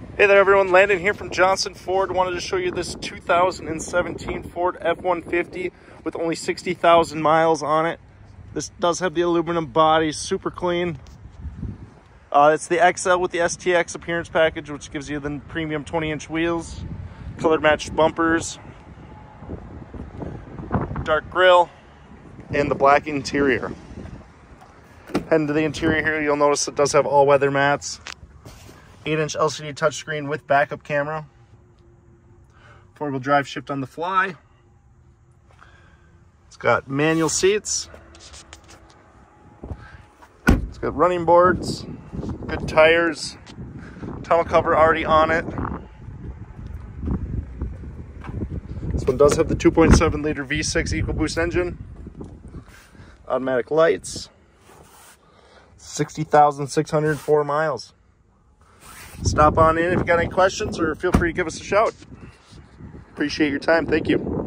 Hey there everyone, Landon here from Johnson Ford. Wanted to show you this 2017 Ford F-150 with only 60,000 miles on it. This does have the aluminum body, super clean. Uh, it's the XL with the STX appearance package, which gives you the premium 20 inch wheels, color matched bumpers, dark grille, and the black interior. Heading to the interior here, you'll notice it does have all weather mats. 8-inch LCD touchscreen with backup camera. Four-wheel drive shift on the fly. It's got manual seats. It's got running boards, good tires, tonneau cover already on it. This one does have the 2.7 liter V6 EcoBoost engine. Automatic lights. 60,604 miles stop on in if you got any questions or feel free to give us a shout. Appreciate your time. Thank you.